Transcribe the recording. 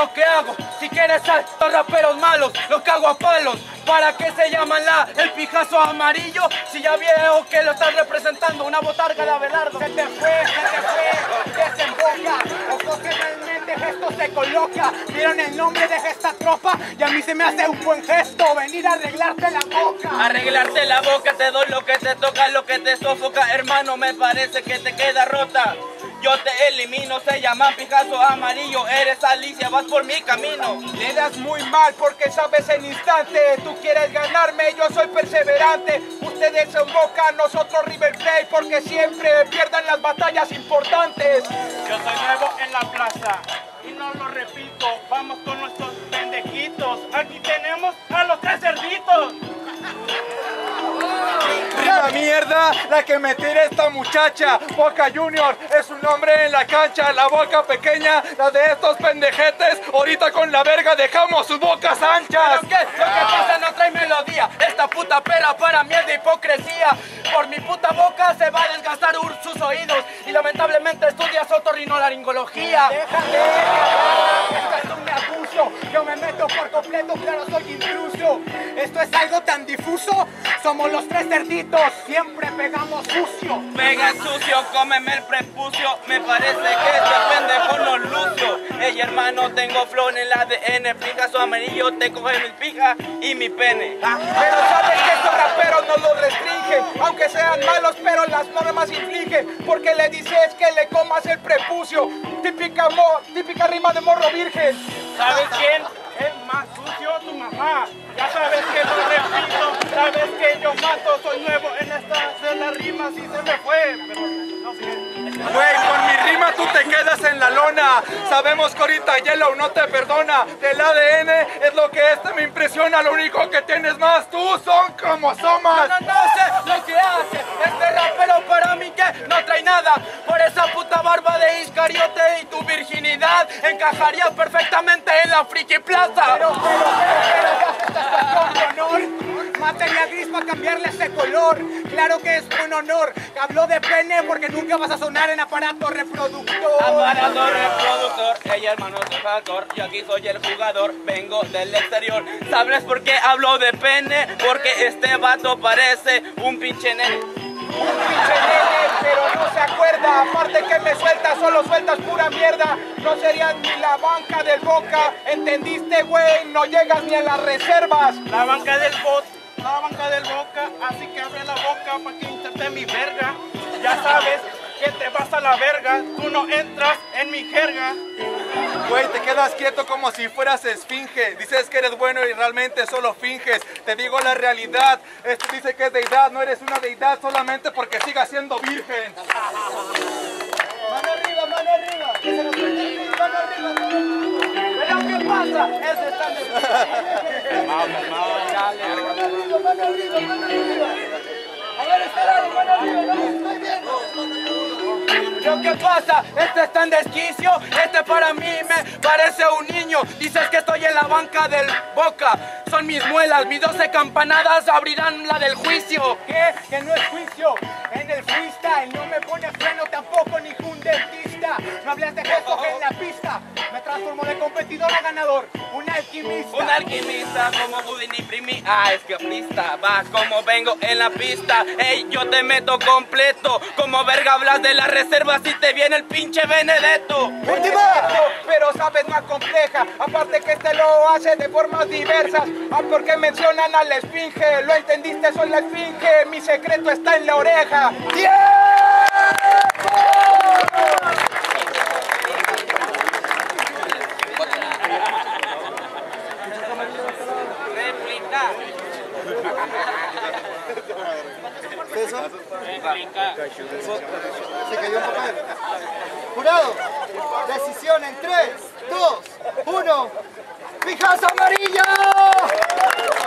lo que hago. Si quieres a los raperos malos, los cago a palos. ¿Para qué se llaman la el pijazo amarillo? Si ya veo que lo estás representando, una botarga de Abelardo. Se te fue, se te fue, desemboca. Ocasionalmente esto se coloca. Vieron el nombre de esta tropa y a mí se me hace un buen gesto venir a arreglarte la boca. Arreglarte la boca, te doy lo que te toca, lo que te sofoca, hermano, me parece que te queda rota. Yo te elimino, se llama Picasso amarillo, eres Alicia, vas por mi camino. Le das muy mal porque sabes en instante, tú quieres ganarme, yo soy perseverante. Ustedes son Boca, nosotros River Plate, porque siempre pierdan las batallas importantes. Yo soy nuevo en la plaza y no lo repito, vamos con nuestros pendejitos. Aquí tenemos mierda la que me tira esta muchacha. Boca Junior es un hombre en la cancha. La boca pequeña, la de estos pendejetes. Ahorita con la verga dejamos sus bocas anchas. ¿Pero qué? Lo que pasa no trae melodía. Esta puta pera para mí es de hipocresía. Por mi puta boca se va a desgastar sus oídos. Y lamentablemente estudias otorrinolaringología. Déjale, completo, claro, soy intruso. Esto es algo tan difuso. Somos los tres cerditos, siempre pegamos sucio. Pega sucio, cómeme el prepucio. Me parece que este pendejo no lucio. Ey, hermano, tengo flow en el ADN. Picasso amarillo, te coge mi pija y mi pene. Pero sabes que estos raperos no lo restringen, aunque sean malos, pero las normas infligen, porque le dices que le comas el prepucio, típica mo, típica rima de morro virgen. ¿Sabes quién mamá. Ya sabes que lo repito, sabes que yo mato, soy nuevo en esta de las rimas y se me fue, pero no sé. Güey, con mi rima tú te quedas en la lona. Sabemos que ahorita Yellow no te perdona. Del ADN es lo que este me impresiona. Lo único que tienes más tú son como somas. No, no encajaría perfectamente en la friki plaza. Pero, pero, pero, pero, honor. Materia gris para cambiarle ese color. Claro que es un honor. Habló de pene porque nunca vas a sonar en aparato reproductor. Aparato reproductor, ella hermano soy hardcore, yo aquí soy el jugador, vengo del exterior. ¿Sabes por qué hablo de pene? Porque este vato parece un pinche nene. Un pinche nene, pero no se acuerda. Aparte que me sueltas, solo sueltas pura mierda. No serías ni la banca del Boca. ¿Entendiste, güey? No llegas ni a las reservas. La banca del bot, la banca del boca, así que abre la boca para que intente mi verga. Ya sabes que te vas a la verga, tú no entras en mi jerga. Güey, te quedas quieto como si fueras esfinge. Dices que eres bueno y realmente solo finges. Te digo la realidad. Este dice que es deidad. No eres una deidad solamente porque sigas siendo virgen. Mano arriba, mano arriba. Que se nos prende mano arriba, mano arriba. ¿Pero qué pasa? Ese está de... Mano arriba, mano arriba, mano arriba. A ver, lado, mano arriba, no me estoy viendo. ¿Pero qué pasa? Este está en desquicio, este para mí me parece un niño. Dices que estoy en la banca del Boca. Son mis muelas, mis 12 campanadas abrirán la del juicio. ¿Qué? Que no es juicio. En el freestyle no me pone freno tampoco ni un dentista. No hables de gestos en la pista. Me transformo de competidor a ganador. Un alquimista. Un alquimista como Houdini Primi. Ah, es que pista, va como vengo en la pista. Ey, yo te meto completo. Como verga hablas de la reserva si te viene el pinche Benedetto. ¡Última! Pero sabes más compleja. Aparte que este lo hace de formas diversas. Ah, porque mencionan a la esfinge. ¿Lo entendiste? Soy la esfinge. Mi secreto está en la oreja. ¡Tiempo! Réplica. Se cayó un papel. Jurado, decisión en 3, 2, 1. ¡Pijazo amarillo!